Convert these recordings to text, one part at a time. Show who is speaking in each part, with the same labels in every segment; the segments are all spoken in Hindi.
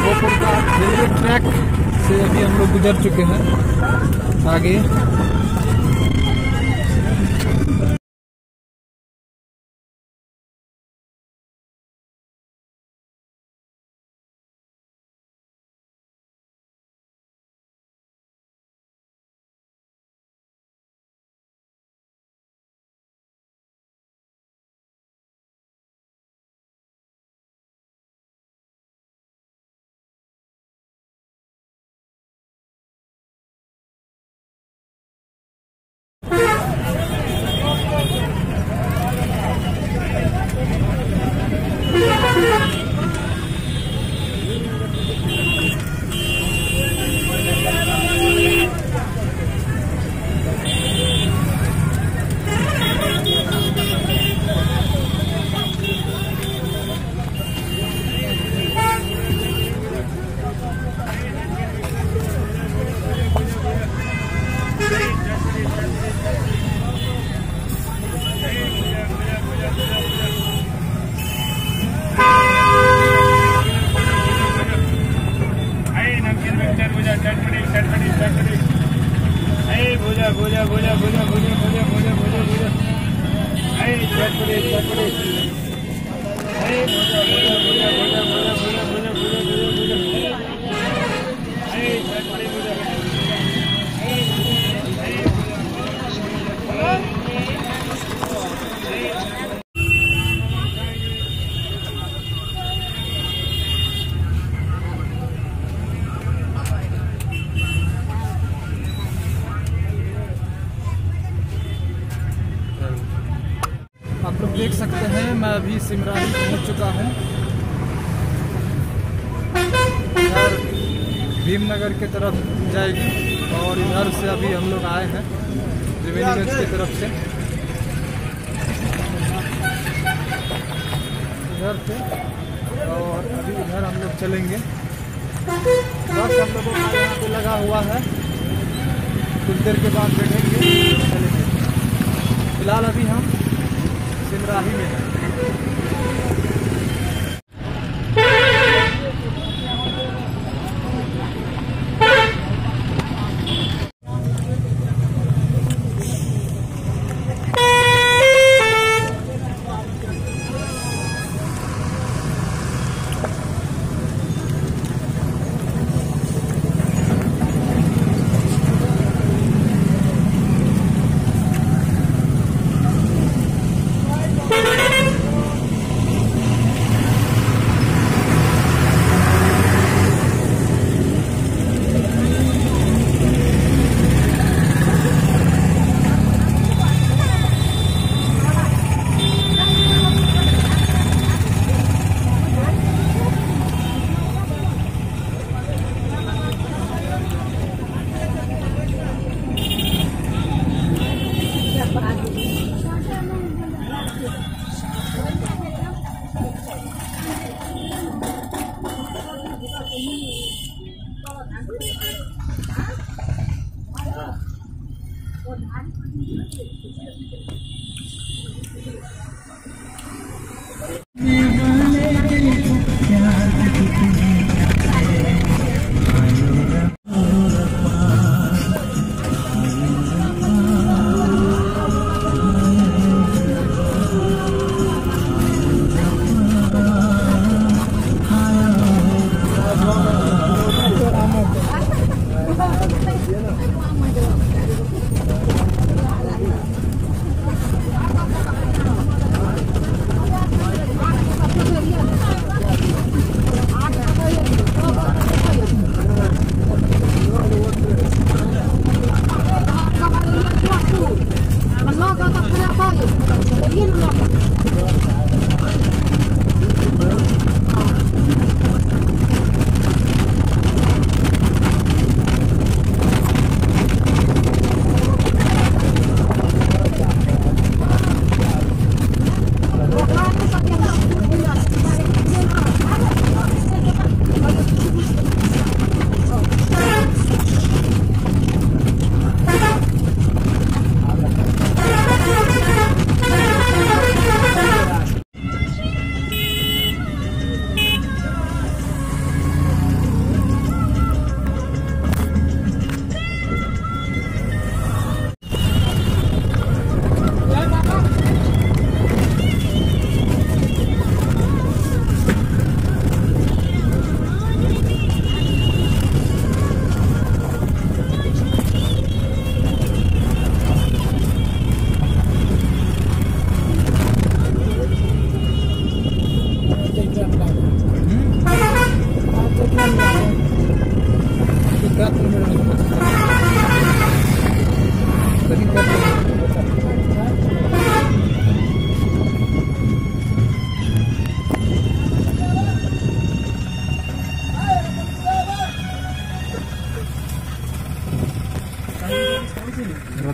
Speaker 1: राघोपुर का रेलवे ट्रैक से अभी हम लोग गुजर चुके हैं। आगे।
Speaker 2: आई भुजा भुजा भुजा भुजा भुजा भुजा भुजा भुजा भुजा आई चटपटी चटपटी आई भुजा भुजा भुजा भुजा भुजा भुजा
Speaker 1: लोग देख सकते हैं, मैं अभी सिमराही पहुँच चुका हूँ। इधर भीमनगर की तरफ़ जाएगी और इधर से अभी हम लोग आए हैं, त्रिवेणीगंज की तरफ़ से। इधर से, और अभी इधर हम लोग चलेंगे। बस हम लोगों का यहाँ पे लगा हुआ है। कुछ देर के बाद बैठेंगे। फ़िलहाल अभी हम गुमराही में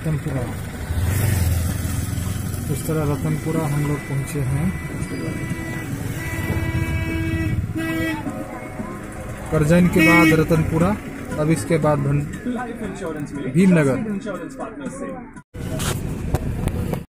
Speaker 1: रतनपुरा इस तरह रतनपुरा हम लोग पहुँचे हैं। करजैन के बाद रतनपुरा अब इसके बाद भीमनगर।